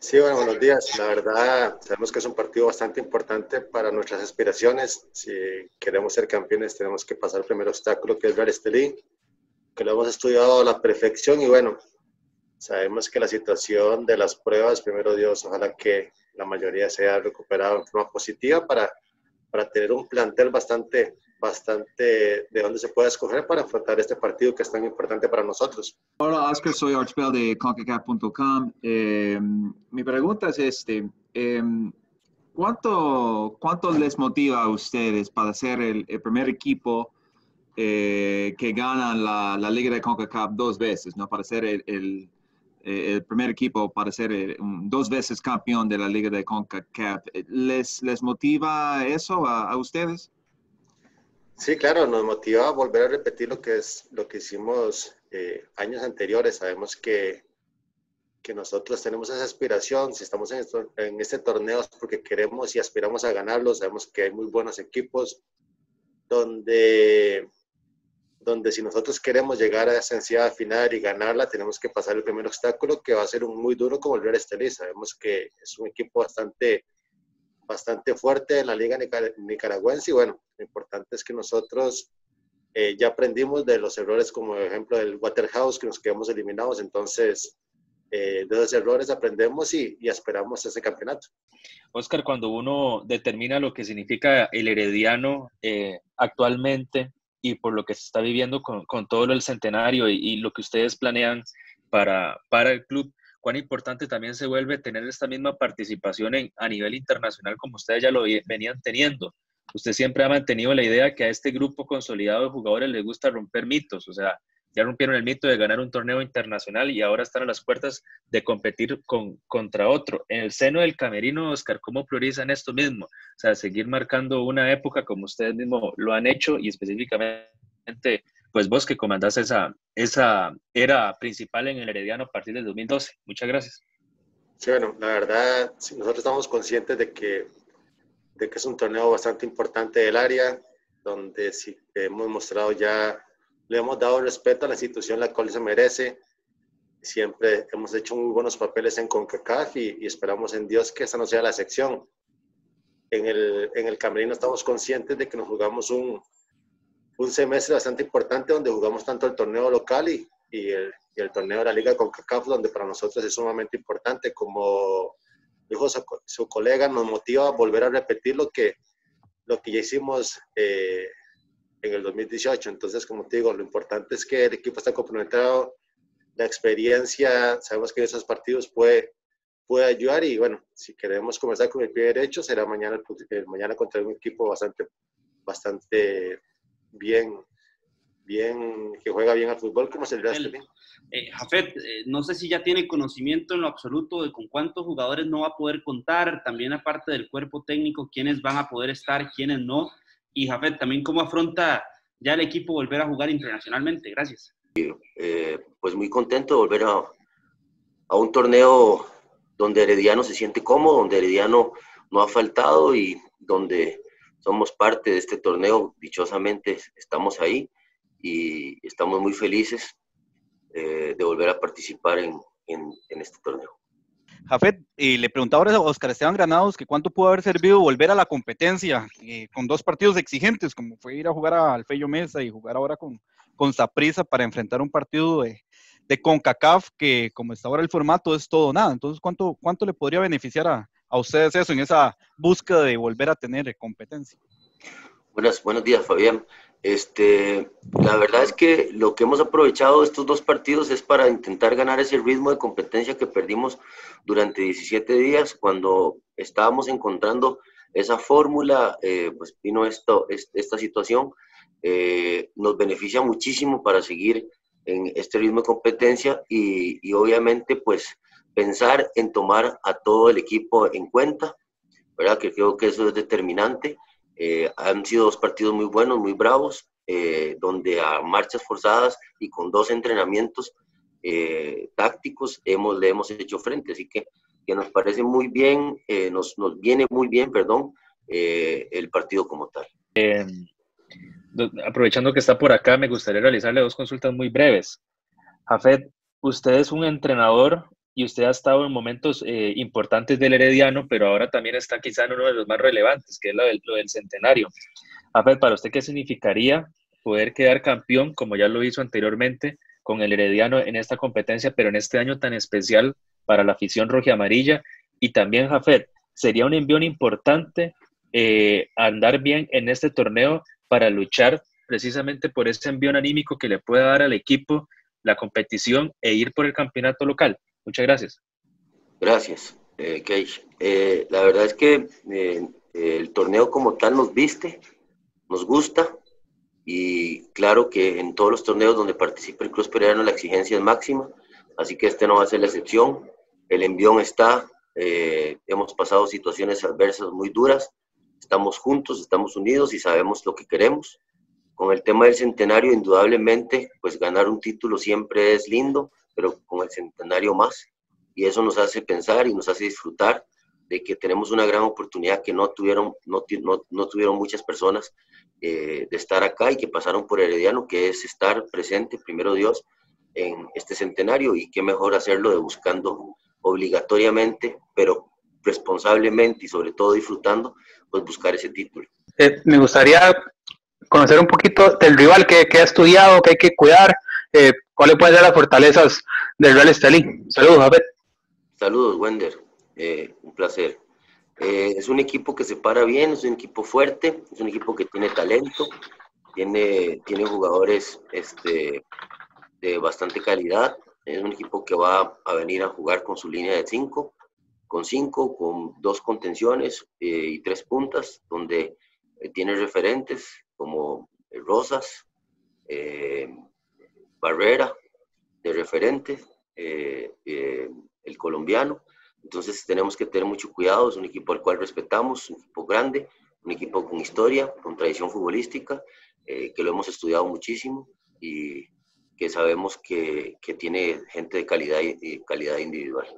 Sí, bueno, buenos días. La verdad, sabemos que es un partido bastante importante para nuestras aspiraciones. Si queremos ser campeones, tenemos que pasar el primer obstáculo, que es Real Estelí, que lo hemos estudiado a la perfección y bueno, sabemos que la situación de las pruebas, primero Dios, ojalá que la mayoría sea recuperada en forma positiva para, para tener un plantel bastante bastante de dónde se puede escoger para afrontar este partido que es tan importante para nosotros. Hola Oscar, soy Archbell de CONCACAF.com. Eh, mi pregunta es este, eh, ¿cuánto, ¿cuánto les motiva a ustedes para ser el, primer equipo eh, que gana la, la, Liga de CONCACAF dos veces, ¿no? para ser el, el, el primer equipo para ser dos veces campeón de la Liga de CONCACAF? ¿Les, les motiva eso a, a ustedes? Sí, claro, nos motiva a volver a repetir lo que es lo que hicimos eh, años anteriores. Sabemos que, que, nosotros tenemos esa aspiración. Si estamos en, en, este torneo es porque queremos y aspiramos a ganarlo. Sabemos que hay muy buenos equipos donde, donde si nosotros queremos llegar a esa ansiedad final y ganarla, tenemos que pasar el primer obstáculo que va a ser un muy duro como el Real Estelí. Sabemos que es un equipo bastante bastante fuerte en la liga nicaragüense y bueno, lo importante es que nosotros eh, ya aprendimos de los errores como ejemplo del Waterhouse que nos quedamos eliminados, entonces eh, de esos errores aprendemos y, y, esperamos ese campeonato. Oscar, cuando uno determina lo que significa el herediano eh, actualmente y por lo que se está viviendo con, con todo el centenario y, y, lo que ustedes planean para, para el club, cuán importante también se vuelve tener esta misma participación en, a nivel internacional como ustedes ya lo venían teniendo. Usted siempre ha mantenido la idea que a este grupo consolidado de jugadores les gusta romper mitos, o sea, ya rompieron el mito de ganar un torneo internacional y ahora están a las puertas de competir con, contra otro. En el seno del camerino, Oscar, ¿cómo priorizan esto mismo? O sea, seguir marcando una época como ustedes mismos lo han hecho y específicamente pues vos que comandás esa, esa era principal en el Herediano a partir del 2012. Muchas gracias. Sí, bueno, la verdad, nosotros estamos conscientes de que, de que es un torneo bastante importante del área, donde sí hemos mostrado ya, le hemos dado respeto a la institución la cual se merece. Siempre hemos hecho muy buenos papeles en CONCACAF y, y esperamos en Dios que esa no sea la sección. En el, en el Camerino estamos conscientes de que nos jugamos un, un semestre bastante importante donde jugamos tanto el torneo local y, y, el, y el, torneo de la Liga con CACAF, donde para nosotros es sumamente importante. Como dijo su, su, colega, nos motiva a volver a repetir lo que, lo que ya hicimos eh, en el 2018. Entonces, como te digo, lo importante es que el equipo está comprometido, la experiencia, sabemos que en esos partidos puede, puede ayudar y bueno, si queremos comenzar con el pie derecho, será mañana, mañana contra un equipo bastante, bastante bien, bien, que juega bien al fútbol, como se el eh, Jafet, eh, no sé si ya tiene conocimiento en lo absoluto de con cuántos jugadores no va a poder contar, también aparte del cuerpo técnico, quiénes van a poder estar, quiénes no. Y Jafet, también cómo afronta ya el equipo volver a jugar internacionalmente. Gracias. Eh, pues muy contento de volver a, a un torneo donde Herediano se siente cómodo, donde Herediano no ha faltado y donde somos parte de este torneo, dichosamente estamos ahí y estamos muy felices eh, de volver a participar en, en, este torneo. Jafet, le preguntaba ahora a Oscar Esteban Granados que cuánto pudo haber servido volver a la competencia eh, con dos partidos exigentes, como fue ir a jugar al Fello Mesa y jugar ahora con, con Saprisa para enfrentar un partido de, de CONCACAF que como está ahora el formato es todo nada. Entonces, ¿cuánto, cuánto le podría beneficiar a, a ustedes eso en esa búsqueda de volver a tener competencia? Buenas, buenos días, Fabián. Este, la verdad es que lo que hemos aprovechado estos dos partidos es para intentar ganar ese ritmo de competencia que perdimos durante 17 días cuando estábamos encontrando esa fórmula, eh, pues vino esto, esta situación, eh, nos beneficia muchísimo para seguir en este ritmo de competencia y, y obviamente pues pensar en tomar a todo el equipo en cuenta, ¿verdad? Que creo que eso es determinante. Eh, han sido dos partidos muy buenos, muy bravos, eh, donde a marchas forzadas y con dos entrenamientos eh, tácticos hemos, le hemos hecho frente. Así que, que nos parece muy bien, nos, nos, viene muy bien, perdón, el partido como tal. aprovechando que está por acá, me gustaría realizarle dos consultas muy breves. Jafet, usted es un entrenador y usted ha estado en momentos eh, importantes del Herediano, pero ahora también está quizá en uno de los más relevantes, que es lo del, centenario. Afed, ¿para usted qué significaría poder quedar campeón, como ya lo hizo anteriormente, con el Herediano en esta competencia, pero en este año tan especial para la afición roja amarilla? Y también, Jafet, sería un envío importante eh, andar bien en este torneo para luchar precisamente por ese envío anímico que le pueda dar al equipo la competición e ir por el campeonato local. Muchas gracias. Gracias, eh, eh la verdad es que eh, el torneo como tal nos viste, nos gusta y claro que en todos los torneos donde participa el Cruz Peregrino la exigencia es máxima, así que este no va a ser la excepción. El envión está, eh, hemos pasado situaciones adversas muy duras, estamos juntos, estamos unidos y sabemos lo que queremos. Con el tema del centenario, indudablemente, pues ganar un título siempre es lindo, pero con el centenario más. Y eso nos hace pensar y nos hace disfrutar de que tenemos una gran oportunidad que no tuvieron, no, no, tuvieron muchas personas eh, de estar acá y que pasaron por Herediano, que es estar presente, primero Dios, en este centenario y qué mejor hacerlo de buscando obligatoriamente, pero responsablemente y sobre todo disfrutando, pues buscar ese título. Eh, me gustaría conocer un poquito del rival que, que ha estudiado, que hay que cuidar, eh, cuáles pueden ser las fortalezas del Real Estelí. Saludos, Javier. Saludos, Wender. Eh, un placer. Eh, es un equipo que se para bien, es un equipo fuerte, es un equipo que tiene talento, tiene, tiene jugadores este, de bastante calidad. Es un equipo que va a venir a jugar con su línea de cinco, con cinco, con dos contenciones y tres puntas, donde tiene referentes como Rosas, eh, Barrera, de referente, eh, eh, el colombiano. Entonces tenemos que tener mucho cuidado, es un equipo al cual respetamos, un equipo grande, un equipo con historia, con tradición futbolística, que lo hemos estudiado muchísimo y que sabemos que, que tiene gente de calidad, y calidad individual.